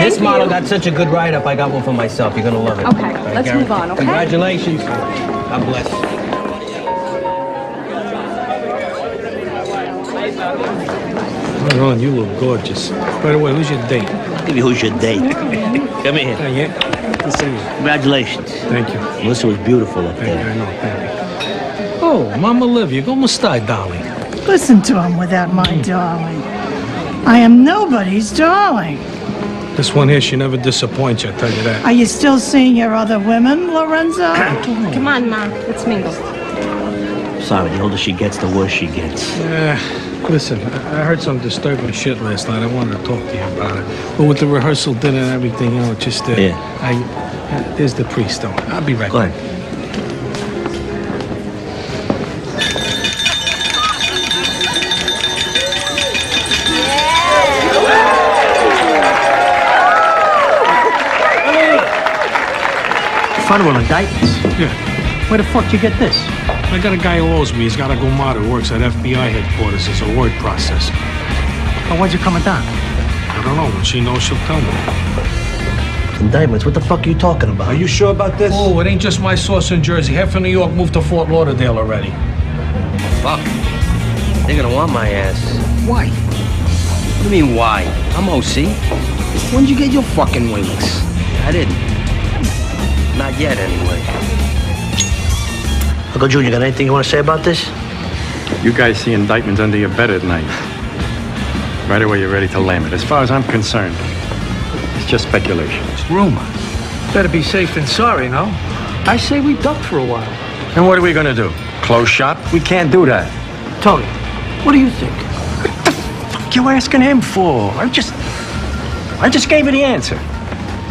Thank this model you. got such a good write-up, I got one for myself. You're gonna love it. Okay, I let's guarantee- move on, okay? Congratulations. God bless. Ron, you look gorgeous. By the way, who's your date? Give Maybe who's your date? Come here. Not yet. Good seeing. Congratulations. Thank you. Melissa was beautiful up Thank you. I there. know. Thank you. Oh, Mama Olivia, como stai, darling? Listen to him without my darling. I am nobody's darling. This one here, she never disappoints you, I tell you that. Are you still seeing your other women, Lorenzo? Come on, Ma. Let's mingle. Sorry, the older she gets, the worse she gets. Uh, listen, I I heard some disturbing shit last night. I wanted to talk to you about it. But with the rehearsal dinner and everything, you know, it just, uh, Yeah. I, uh, there's the priest, though. I'll be right Go back. ahead. Federal indictments. Yeah. Where the fuck you get this? I got a guy who owes me. He's got a Gomata who works at FBI headquarters as a word processor. Oh, why'd you come down? I don't know. When she knows, she'll tell me. Indictments? What the fuck are you talking about? Are you sure about this? Oh, it ain't just my source in Jersey. Half of New York moved to Fort Lauderdale already. Fuck. They're gonna want my ass. Why? What do you mean, why? I'm OC. When'd you get your fucking wings? I didn't. Not yet, anyway. Uncle Junior, got anything you want to say about this? You guys see indictments under your bed at night. Right away, you're ready to lam it. As far as I'm concerned, it's just speculation. It's rumor. Better be safe than sorry, no? I say we duck for a while. And what are we gonna do? Close shop? We can't do that. Tony, what do you think? What you asking him for? I just, I just gave you the answer.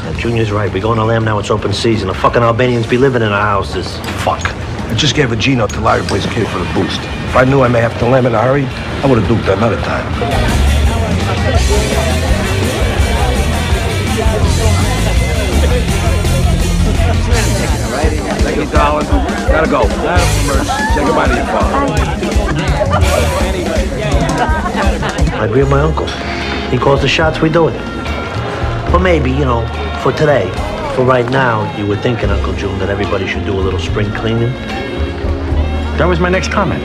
Uh, Junior's right. We're going to lam now. It's open season. The fucking Albanians be living in our houses. Fuck. I just gave a Gino to Larry Boy's Kid for the boost. If I knew I may have to lam in a hurry, I would have duped her another time. Thank you, darling. Gotta go. Say goodbye to your father. I agree with my uncle. He calls the shots, we do it. But maybe, you know, for today, for right now, you were thinking, Uncle June, that everybody should do a little spring cleaning. That was my next comment.